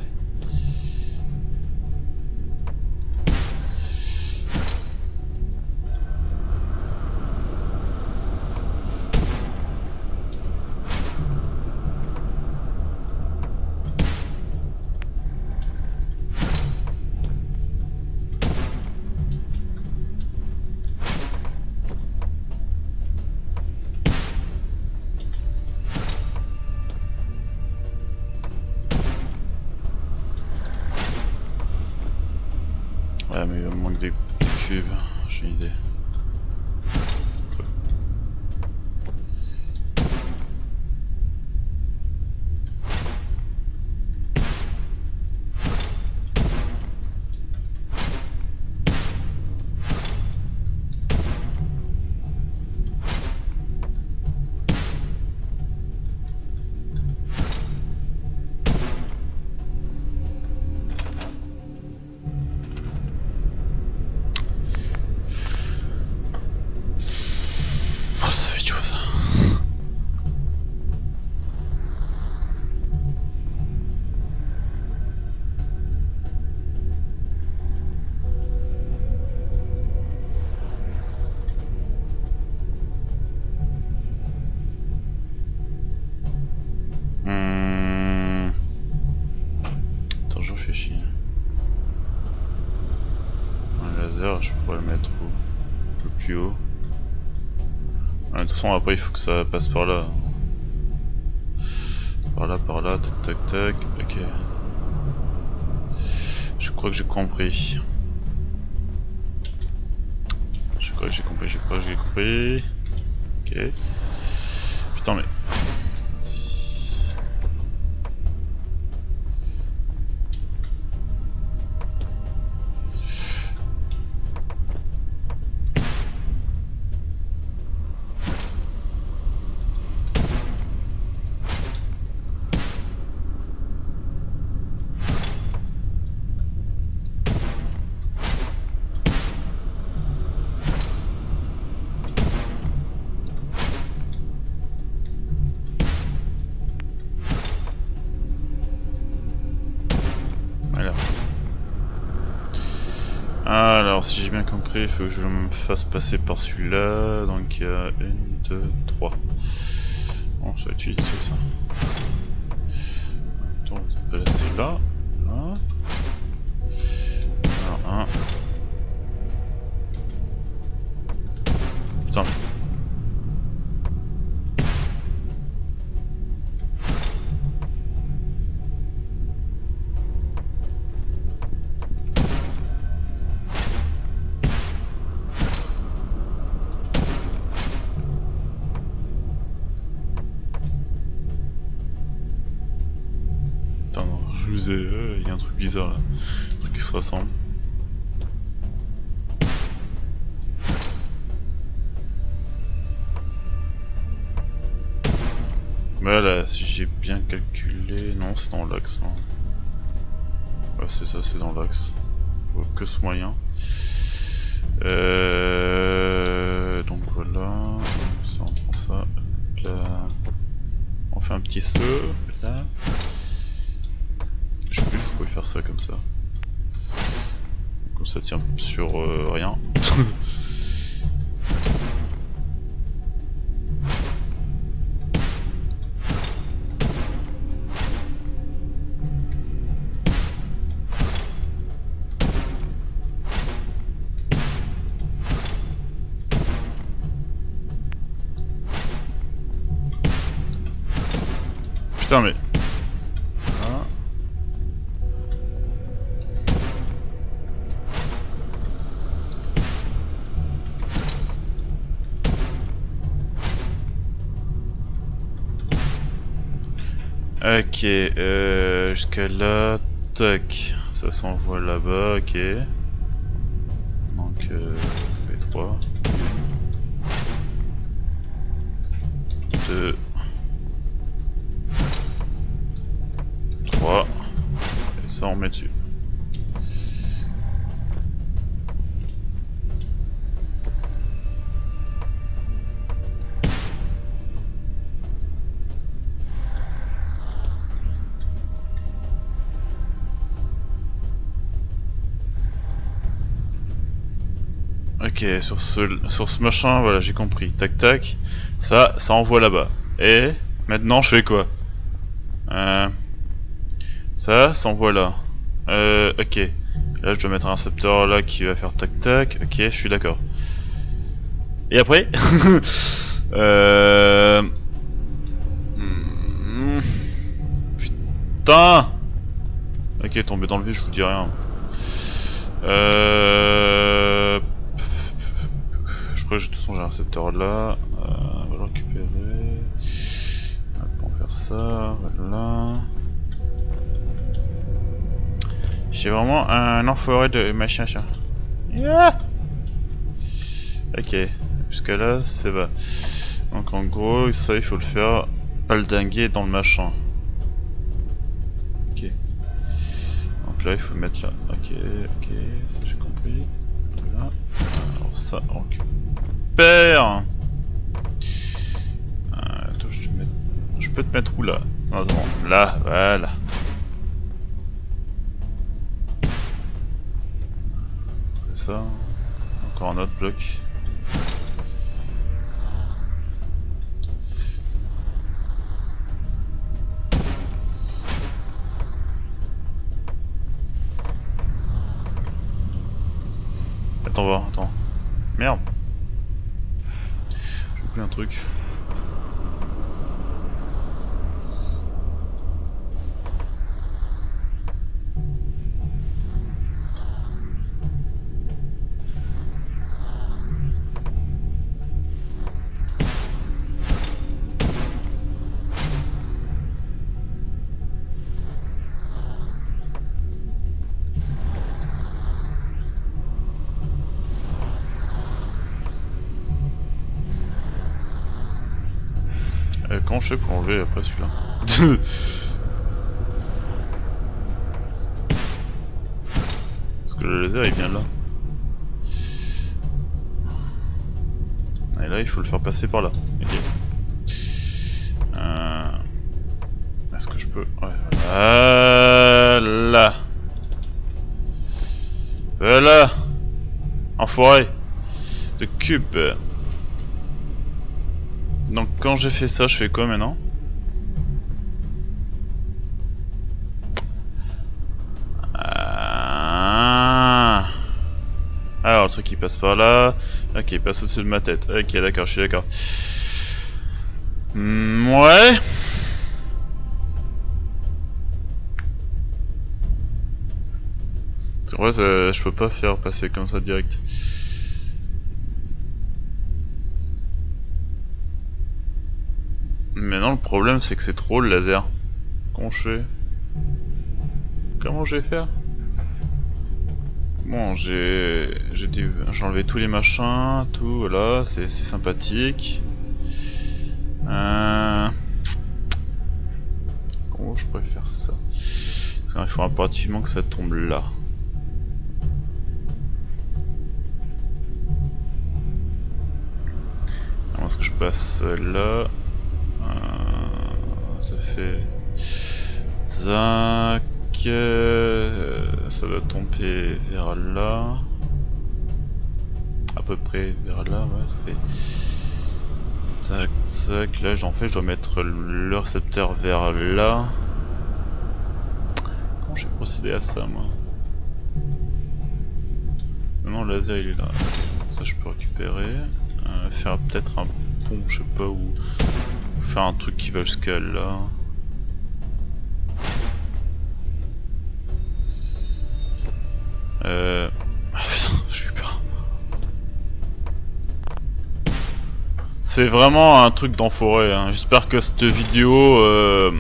Je pourrais le mettre Un peu plus haut. De toute façon, après, il faut que ça passe par là. Par là, par là, tac, tac, tac. Ok. Je crois que j'ai compris. Je crois que j'ai compris, je crois que j'ai compris. Ok. Putain, mais. Compris, il faut que je me fasse passer par celui-là. Donc, il y a une, deux, trois. Bon, ça va être vite fait ça. Attends, on peut placer. Là. Bizarre là. Truc qui se ressemble. Voilà, si j'ai bien calculé. Non, c'est dans l'axe. hein. Ouais, c'est ça, c'est dans l'axe. Je vois que ce moyen. Euh, donc voilà. Ça, on prend ça. On fait un petit saut. Faire ça comme ça. Comme ça tient sur euh, rien. Putain mais... euh, jusqu'à là, tac, ça s'envoie là-bas, ok. Sur ce, sur ce machin, voilà, j'ai compris. Tac tac. Ça, ça envoie là-bas. Et maintenant, je fais quoi? Euh, Ça, ça envoie là. Euh, ok. Là, je dois mettre un récepteur là qui va faire tac tac. Ok, je suis d'accord. Et après? (laughs) Euh... hmm, Putain Ok, tombé dans le vide, je vous dis rien. Euh... De toute façon j'ai un récepteur là. Euh, on va le récupérer. On va faire ça. Voilà. J'ai vraiment un enfoiré de machin. ça. Yeah ok. Jusqu'à là, c'est va. Donc en gros, ça il faut le faire pas le dinguer dans le machin. Ok. Donc là il faut le mettre là. Ok, ok, ça j'ai compris. Voilà. Alors ça, on récupère. Euh, je, peux te mettre où là? Là, voilà. Ça. Encore un autre bloc. Attends voir, attends. Merde. J'ai oublié un je fais pour enlever après celui-là (laughs) Parce que le laser il vient de là. Et là il faut le faire passer par là. Euh... Est-ce que je peux... Ouais, voilà. Voilà. Enfoiré. De cube. Quand j'ai fait ça, je fais quoi maintenant? Ah. Alors le truc il passe par là. Ok, il passe au-dessus de ma tête. Ok, d'accord, je suis d'accord. Hmm, ouais. Ça- je peux pas faire passer comme ça direct. Problème c'est que c'est trop le laser. Comment je Comment je vais faire? Bon, j'ai enlevé tous les machins, tout, voilà, c'est sympathique. Euh... Comment je pourrais faire ça? Parce qu'il faut impérativement que ça tombe là. Alors, est-ce que je passe là? Ça fait Zac euh, ça doit tomber vers là. À peu près vers là ouais ça fait Tac tac là j'en fais je dois mettre le récepteur vers là. Comment j'ai procédé à ça moi? Non le laser il est là. Ça je peux récupérer. Euh, faire peut-être un pont je sais pas où faire un truc qui va jusqu'à là. Euh... (laughs) Ah putain, suis peur. C'est vraiment un truc d'enfoiré. Hein. J'espère que cette vidéo euh,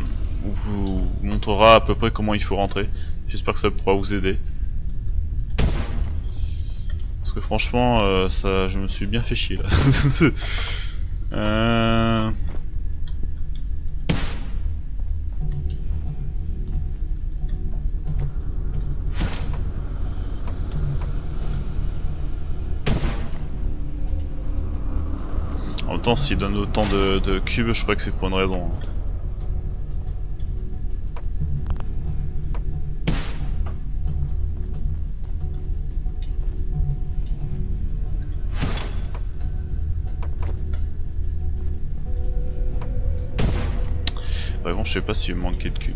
vous montrera à peu près comment il faut rentrer. J'espère que ça pourra vous aider. Parce que franchement, euh, ça, je me suis bien fait chier là. (laughs) euh... s'il donne autant de, cubes, je crois que c'est pour une raison. hein. Par contre, je sais pas s'il me manquait de cubes.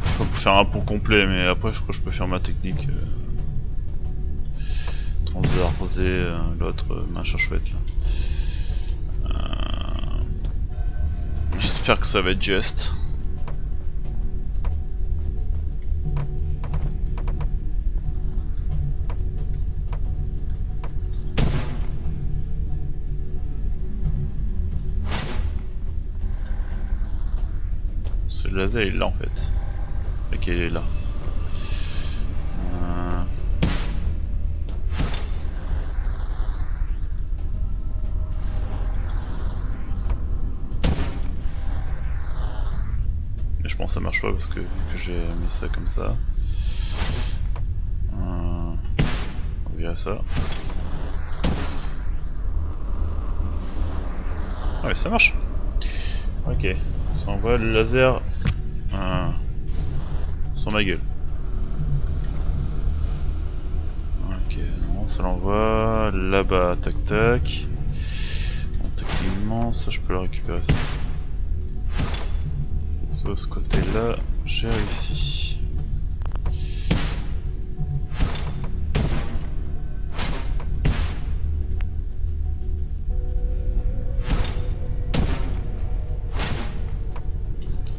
Faut faire un pont complet, mais après, je crois que je peux faire ma technique. Euh... Transverser euh, l'autre euh, machin chouette là. J'espère que ça va être juste. Ce laser est là en fait. Ok il est là. Je pense que ça marche pas parce que, que j'ai mis ça comme ça. Euh, on verra ça. Ouais, ça marche. Ok. Ça envoie le laser euh, sur ma gueule. Ok, non, ça l'envoie là-bas, tac tac. Bon, techniquement, ça je peux le récupérer ça. Ce côté-là, j'ai réussi.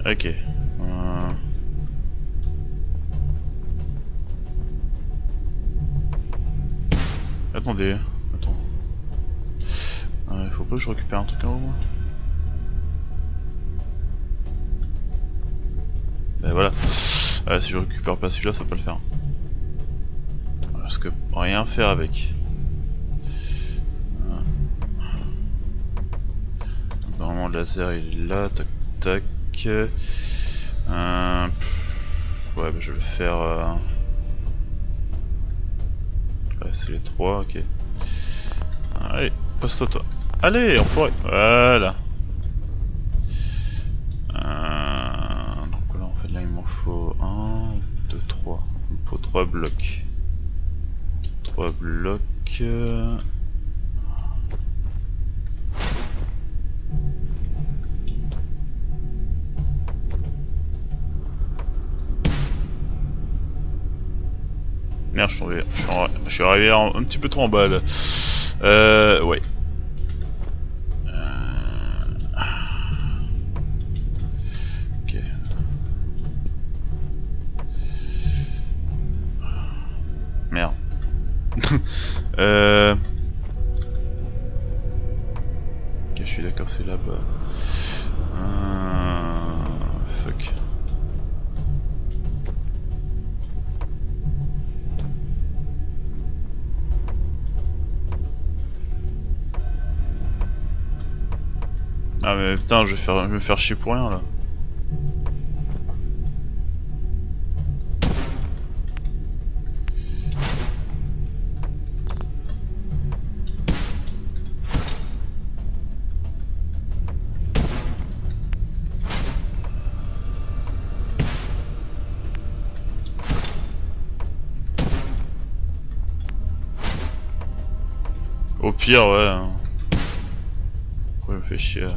Ok. Euh, Attendez, attends. Euh, Il faut pas que je récupère un truc en haut Euh, si je récupère pas celui-là, ça peut le faire. Parce que rien faire avec. Normalement le laser il est là, tac tac. Euh, Ouais, bah, je vais le faire. euh, Ouais, c'est les trois, ok. Allez, poste-toi toi. Allez, enfoiré Voilà Euh, Donc là, en fait, là, il m'en faut 1, 2, 3. Il me faut 3 blocs. 3 blocs. Merde, je suis, arrivé un petit peu trop en bas. Euh, ouais. Ah mais putain, je vais, faire, me faire chier pour rien là. Au pire, ouais. hein. Pourquoi me fait chier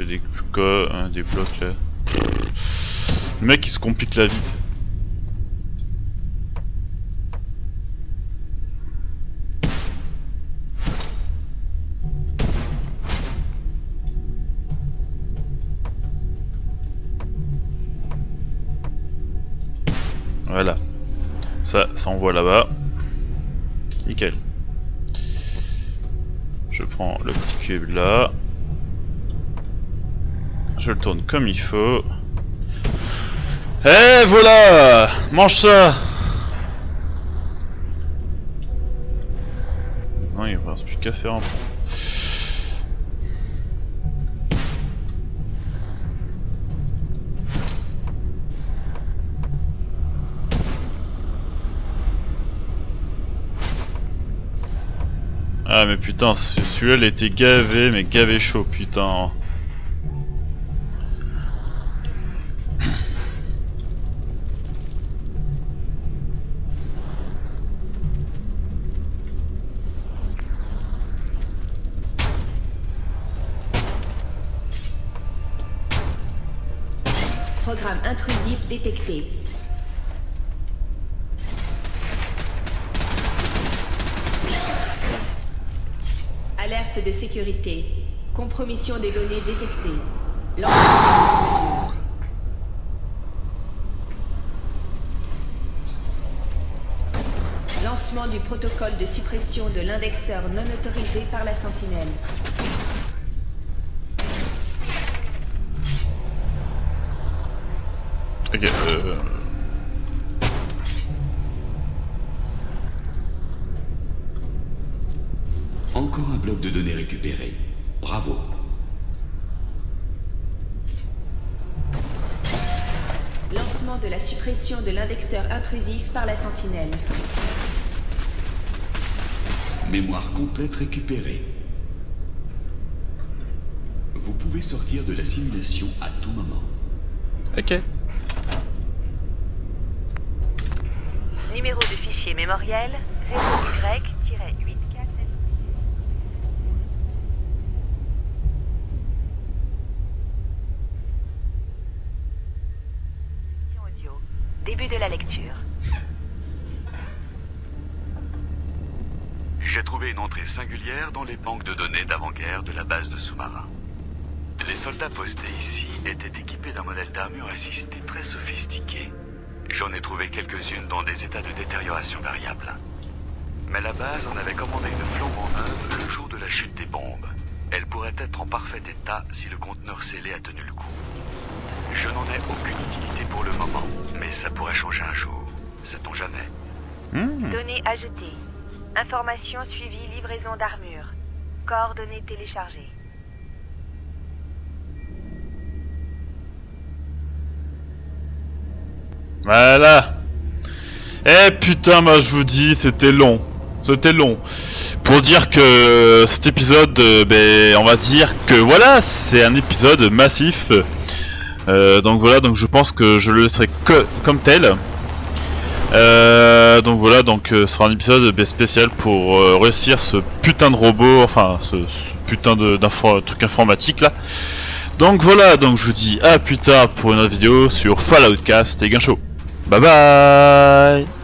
J'ai des co hein, des blocs là. Mec il se complique la vie. Voilà. Ça, ça envoie là-bas. Nickel. Je prends le petit cube là. Je le tourne comme il faut. Et voilà Mange ça Non, il ne reste plus qu'à faire un. Ah mais putain, ce- celui-là il était gavé, mais gavé chaud, putain. Détecté. Alerte de sécurité. Compromission des données détectées. De. Lancement du protocole de suppression de l'indexeur non autorisé par la Sentinelle. Ok, euh... Encore un bloc de données récupéré. Bravo. Lancement de la suppression de l'indexeur intrusif par la Sentinelle. Mémoire complète récupérée. Vous pouvez sortir de la simulation à tout moment. Ok. Numéro de fichier mémoriel 0Y-84. audio. Début de la lecture. J'ai trouvé une entrée singulière dans les banques de données d'avant-guerre de la base de sous-marins. Les soldats postés ici étaient équipés d'un modèle d'armure assistée très sophistiqué. J'en ai trouvé quelques-unes dans des états de détérioration variable. Mais la base en avait commandé une flambant neuve le jour de la chute des bombes. Elle pourrait être en parfait état si le conteneur scellé a tenu le coup. Je n'en ai aucune utilité pour le moment, mais ça pourrait changer un jour. Sait-on jamais? Données ajoutées. Information suivie livraison d'armure. Coordonnées téléchargées. Voilà. Eh putain, moi je vous dis, c'était long. C'était long. Pour dire que cet épisode, euh, ben, on va dire que voilà, c'est un épisode massif. Euh, donc voilà, donc je pense que je le laisserai que comme tel. Euh, donc voilà, donc ce sera un épisode ben, spécial pour réussir ce putain de robot, enfin ce, putain de truc informatique là. Donc voilà, donc je vous dis à plus tard pour une autre vidéo sur Fallout Cast et Gain 拜拜。